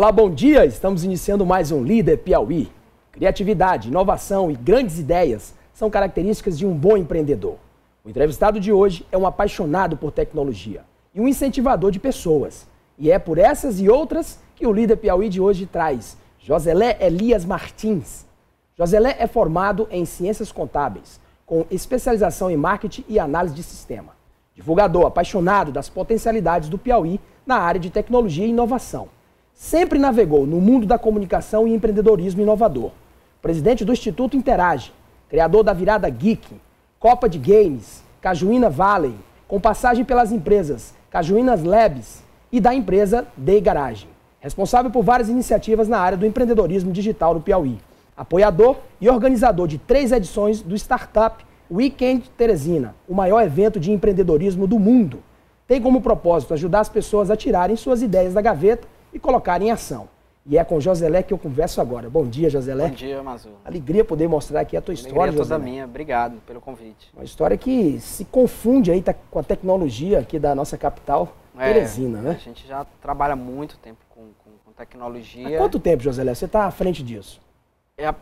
Olá, bom dia! Estamos iniciando mais um Líder Piauí. Criatividade, inovação e grandes ideias são características de um bom empreendedor. O entrevistado de hoje é um apaixonado por tecnologia e um incentivador de pessoas. E é por essas e outras que o Líder Piauí de hoje traz Joselé Elias Martins. Joselé é formado em Ciências Contábeis, com especialização em Marketing e Análise de Sistema. Divulgador apaixonado das potencialidades do Piauí na área de tecnologia e inovação sempre navegou no mundo da comunicação e empreendedorismo inovador. Presidente do Instituto Interage, criador da Virada Geek, Copa de Games, Cajuína Valley, com passagem pelas empresas Cajuínas Labs e da empresa Day Garage. Responsável por várias iniciativas na área do empreendedorismo digital no Piauí. Apoiador e organizador de três edições do Startup Weekend Teresina, o maior evento de empreendedorismo do mundo. Tem como propósito ajudar as pessoas a tirarem suas ideias da gaveta e colocar em ação. E é com Joselé que eu converso agora. Bom dia, Joselé. Bom dia, Mazu. Alegria poder mostrar aqui a tua história, Alegria toda minha. Obrigado pelo convite. Uma história que se confunde aí tá, com a tecnologia aqui da nossa capital, é, Teresina, né? A gente já trabalha muito tempo com, com, com tecnologia. Há quanto tempo, Joselé? Você está à frente disso? É,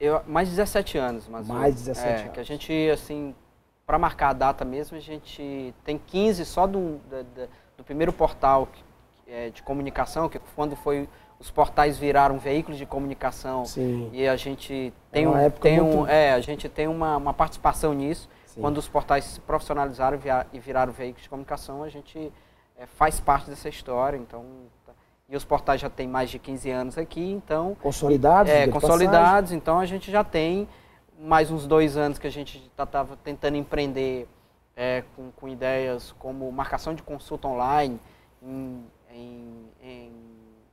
eu, mais de 17 anos, mas Mais de 17 é, anos. Que a gente, assim, para marcar a data mesmo, a gente tem 15 só do, do, do primeiro portal que é, de comunicação, que quando foi os portais viraram veículos de comunicação Sim. e a gente tem, um, tem muito... um, é, a gente tem uma, uma participação nisso. Sim. Quando os portais se profissionalizaram e viraram veículos de comunicação, a gente é, faz parte dessa história. Então, tá. e os portais já têm mais de 15 anos aqui, então consolidados. É, consolidados. Então a gente já tem mais uns dois anos que a gente estava tá, tentando empreender é, com, com ideias como marcação de consulta online. Em, em, em,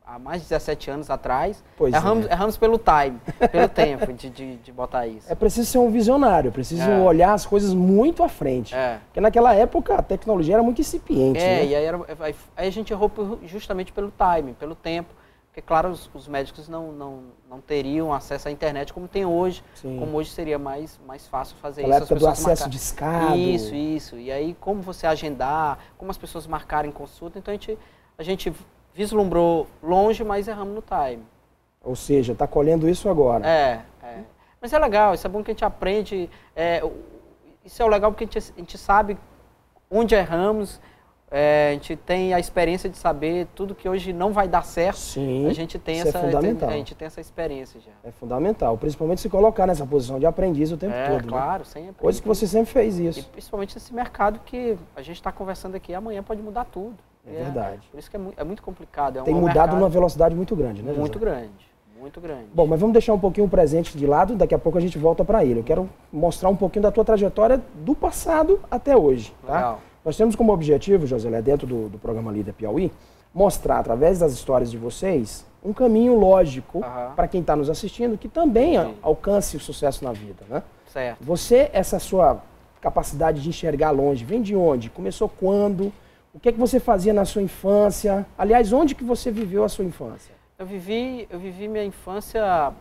há mais de 17 anos atrás. Pois erramos, é. erramos pelo time, pelo tempo de, de, de, botar isso. É preciso ser um visionário, é preciso é. olhar as coisas muito à frente. É. Porque naquela época a tecnologia era muito incipiente. É, né? e aí, era, aí, a gente errou justamente pelo time, pelo tempo. Porque, claro, os, os, médicos não, não, não teriam acesso à internet como tem hoje. Sim. Como hoje seria mais, mais fácil fazer Aquela isso. época do acesso de escada. Isso, isso. E aí, como você agendar, como as pessoas marcarem consulta. Então, a gente a gente vislumbrou longe, mas erramos no time. Ou seja, está colhendo isso agora. É, é. Mas é legal, isso é bom que a gente aprende. É, isso é o legal porque a gente, a gente sabe onde erramos, é, a gente tem a experiência de saber tudo que hoje não vai dar certo. Sim, a gente tem isso essa, é fundamental. a gente tem essa experiência já. É fundamental, principalmente se colocar nessa posição de aprendiz o tempo é, todo. Claro, né? sempre. Coisa que você sempre fez isso. E principalmente nesse mercado que a gente está conversando aqui, amanhã pode mudar tudo. É verdade. Por isso que é muito, é muito complicado. É Tem um mudado mercado numa velocidade muito grande, né? Muito José? grande, muito grande. Bom, mas vamos deixar um pouquinho o presente de lado, daqui a pouco a gente volta para ele. Eu quero mostrar um pouquinho da tua trajetória do passado até hoje, tá? Legal. Nós temos como objetivo, Joselé, dentro do, do programa Líder Piauí, mostrar através das histórias de vocês um caminho lógico Aham. para quem está nos assistindo que também Sim. alcance o sucesso na vida, né? Certo. Você, essa sua capacidade de enxergar longe, vem de onde? Começou quando? O que é que você fazia na sua infância? Aliás, onde que você viveu a sua infância? Eu vivi, eu vivi minha infância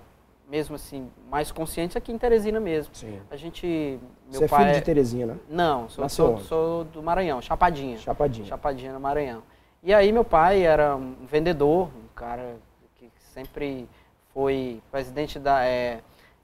mesmo assim, mais consciente aqui em Teresina mesmo. Sim. A gente, meu você é pai filho de Teresina, Não, sou, sou, sou do Maranhão, Chapadinha. Chapadinha. Chapadinha no Maranhão. E aí meu pai era um vendedor, um cara que sempre foi presidente da é,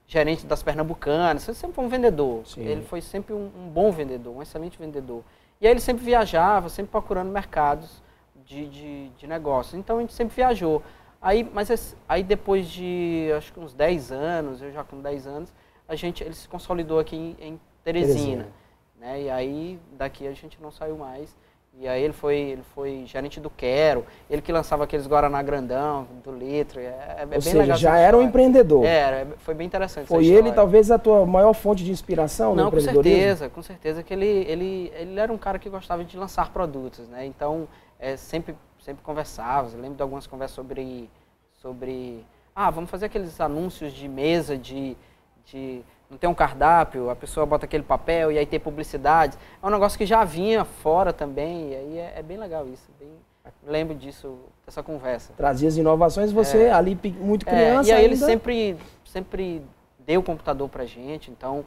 gerente das Pernambucanas, sempre foi um vendedor. Sim. Ele foi sempre um, um bom vendedor, um excelente vendedor. E aí ele sempre viajava, sempre procurando mercados de, de, de negócios. Então a gente sempre viajou. Aí, mas aí depois de acho que uns 10 anos, eu já com 10 anos, a gente, ele se consolidou aqui em, em Teresina. Teresina. Né? E aí daqui a gente não saiu mais. E aí ele foi, ele foi gerente do Quero, ele que lançava aqueles Guaraná Grandão, do litro. É, é Ou bem seja, legal já era um empreendedor. Era, foi bem interessante essa Foi ele talvez a tua maior fonte de inspiração no Não, com empreendedorismo? certeza, com certeza que ele, ele, ele era um cara que gostava de lançar produtos, né? Então, é, sempre, sempre conversava, eu lembro de algumas conversas sobre, sobre, ah, vamos fazer aqueles anúncios de mesa, de, de não tem um cardápio, a pessoa bota aquele papel e aí tem publicidade. É um negócio que já vinha fora também, e aí é, é bem legal isso, bem, lembro disso, dessa conversa. Trazia as inovações, você ali pe- muito É, criança e aí ele ainda- sempre, sempre deu o computador pra gente, então,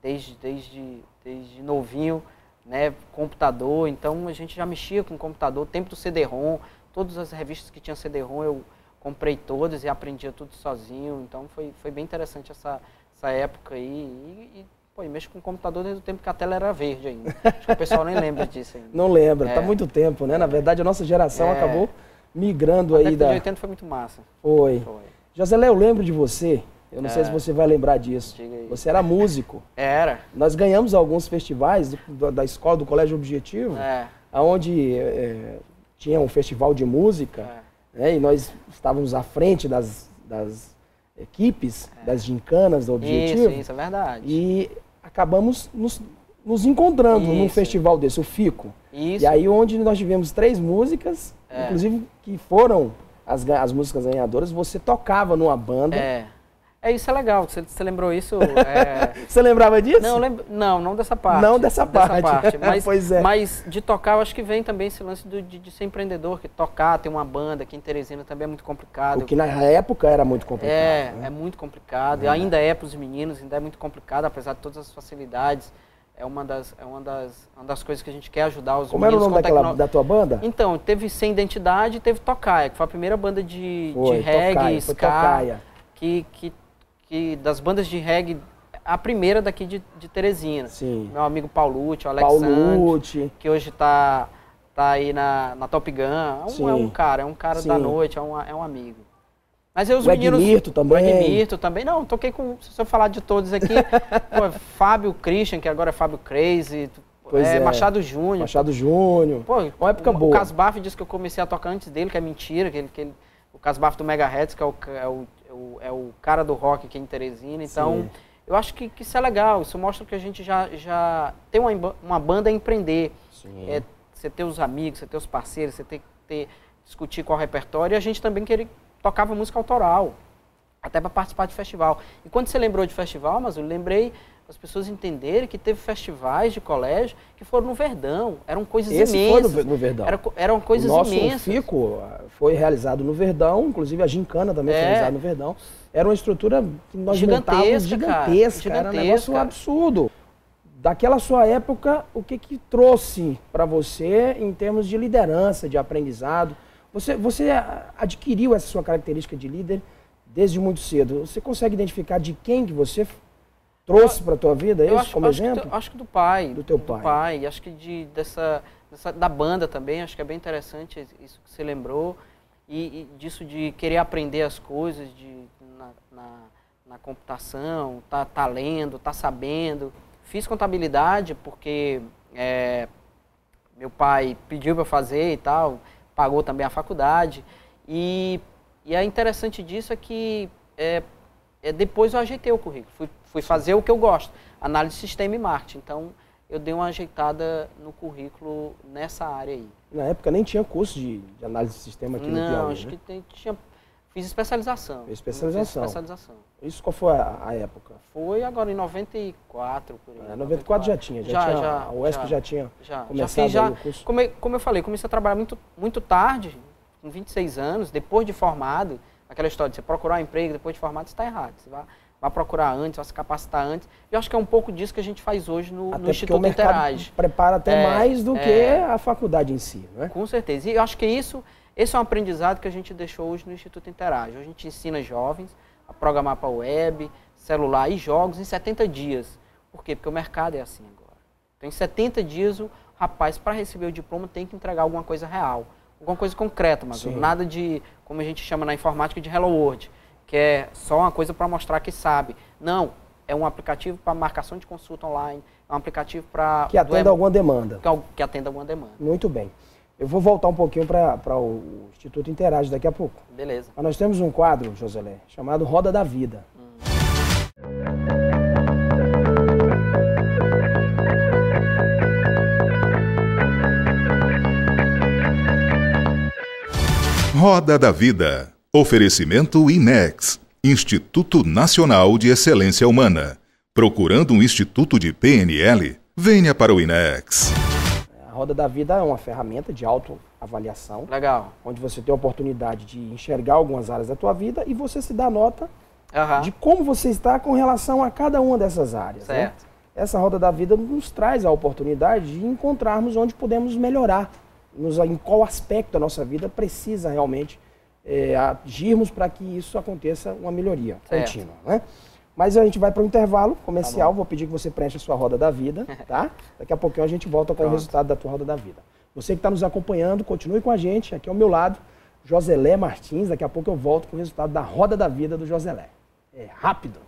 desde, desde, desde novinho, né, computador, então a gente já mexia com computador, tempo do CD-ROM, todas as revistas que tinham CD-ROM eu comprei todos e aprendia tudo sozinho. Então foi, foi bem interessante essa, essa época aí. E, e pô, mexo com o computador desde o tempo que a tela era verde ainda. Acho que o pessoal nem lembra disso ainda. Não lembra, tá é. tá muito tempo, né? Na verdade, a nossa geração é. acabou migrando a aí da. de 80 foi muito massa. Foi. foi. José Léo, eu lembro de você. Eu não é. sei se você vai lembrar disso. Você era músico. Era. Nós ganhamos alguns festivais do, da escola, do Colégio Objetivo, é. onde é, tinha um festival de música, é. né, e nós estávamos à frente das, das equipes, é. das gincanas do Objetivo. Isso, isso, é verdade. E acabamos nos, nos encontrando isso. num festival desse, o FICO. Isso. E aí onde nós tivemos três músicas, é. inclusive que foram as, as músicas ganhadoras, você tocava numa banda. É. É, isso é legal, você, você lembrou isso. É... você lembrava disso? Não, lembra... não, não dessa parte. Não dessa parte. Dessa parte. Mas, pois é. mas de tocar, eu acho que vem também esse lance do, de, de, ser empreendedor, que tocar, ter uma banda aqui em Teresina também é muito complicado. O que na época era muito complicado. É, né? é muito complicado. É. E ainda é para os meninos, ainda é muito complicado, apesar de todas as facilidades. É uma das, é uma das, uma das coisas que a gente quer ajudar os Como meninos. Como era o nome daquela, da tua banda? Então, teve Sem Identidade e teve Tocaia, que foi a primeira banda de, foi, de reggae, Tocaia, ska, que, que que das bandas de reggae, a primeira daqui de, de Teresina. Sim. Meu amigo Paulucci, o Alexandre, que hoje está tá aí na, na Top Gun. É um, é um cara, é um cara Sim. da noite, é um, é um amigo. Mas eu, os o meninos. Edmirto também. O Edmirto também. Não, toquei com. Se eu falar de todos aqui, pô, Fábio Christian, que agora é Fábio Crazy. Pois é, é. Machado Júnior. Machado Júnior. Pô, uma época o, boa. O Casbaf disse que eu comecei a tocar antes dele, que é mentira, que ele, que ele, o Casbaf do Megahertz, que é o, é o é o cara do rock aqui em Teresina. Então, Sim. eu acho que, que, isso é legal. Isso mostra que a gente já, já tem uma, uma banda a empreender. É, você ter os amigos, você ter os parceiros, você ter que discutir qual repertório. E a gente também queria, tocava música autoral, até para participar de festival. E quando você lembrou de festival, mas eu lembrei as pessoas entenderem que teve festivais de colégio que foram no Verdão. Eram coisas Esse imensas. Foi no, no Verdão. Era, eram coisas o nosso imensas. FICO ah, foi realizado no Verdão, inclusive a Gincana também é. foi realizada no Verdão. Era uma estrutura que nós gigantesca, montávamos gigantesca, cara. era um negócio absurdo. Daquela sua época, o que, que trouxe para você em termos de liderança, de aprendizado? Você, você adquiriu essa sua característica de líder desde muito cedo. Você consegue identificar de quem que você trouxe para a tua vida isso acho, como acho exemplo? Que, acho que do pai. Do teu pai. Do pai. Acho que de, dessa, dessa, da banda também, acho que é bem interessante isso que você lembrou. E, e disso de querer aprender as coisas de, na, na, na computação, tá, tá lendo, tá sabendo. Fiz contabilidade porque é, meu pai pediu para fazer e tal, pagou também a faculdade. E, e é interessante disso é que é, depois eu ajeitei o currículo. Fui, fui fazer o que eu gosto, análise de sistema e marketing. Então, eu dei uma ajeitada no currículo nessa área aí. Na época nem tinha curso de, de análise de sistema aqui Não, no Piauí, Não, acho né? que tem, tinha... Fiz especialização. Fiz especialização. Fiz especialização. Isso qual foi a, a, época? Foi agora em 94, por aí. É, 94, 94 já tinha, já, já tinha, já, a UESP já, já tinha já, começado já fiz, já, o curso. Como, como eu falei, comecei a trabalhar muito, muito tarde, com 26 anos, depois de formado, aquela história de você procurar um emprego depois de formado, está errado. Você vai, vai procurar antes, vai se capacitar antes. E eu acho que é um pouco disso que a gente faz hoje no, até no Instituto Interage. prepara até é, mais do é, que a faculdade em si, né? Com certeza. E eu acho que isso, esse é um aprendizado que a gente deixou hoje no Instituto Interage. Hoje a gente ensina jovens a programar para web, celular e jogos em 70 dias. Por quê? Porque o mercado é assim agora. Então, em 70 dias, o rapaz, para receber o diploma, tem que entregar alguma coisa real. Alguma coisa concreta, mas Sim. nada de, como a gente chama na informática, de Hello World que é só uma coisa para mostrar que sabe. Não, é um aplicativo para marcação de consulta online, é um aplicativo para... Que atenda alguma demanda. Que, que atenda alguma demanda. Muito bem. Eu vou voltar um pouquinho para o Instituto Interage daqui a pouco. Beleza. Mas nós temos um quadro, Joselé, chamado Roda da Vida. Hum. Roda da Vida. Oferecimento INEX, Instituto Nacional de Excelência Humana. Procurando um instituto de PNL? Venha para o INEX. A Roda da Vida é uma ferramenta de autoavaliação. Legal. Onde você tem a oportunidade de enxergar algumas áreas da tua vida e você se dá nota uhum. de como você está com relação a cada uma dessas áreas. Né? Certo. Né? Essa Roda da Vida nos traz a oportunidade de encontrarmos onde podemos melhorar, nos, em qual aspecto da nossa vida precisa realmente é, agirmos para que isso aconteça uma melhoria contínua. Né? Mas a gente vai para o intervalo comercial, tá vou pedir que você preencha a sua roda da vida, tá? Daqui a pouquinho a gente volta com Pronto. o resultado da tua roda da vida. Você que está nos acompanhando, continue com a gente, aqui ao meu lado, Joselé Martins, daqui a pouco eu volto com o resultado da roda da vida do Joselé. É rápido.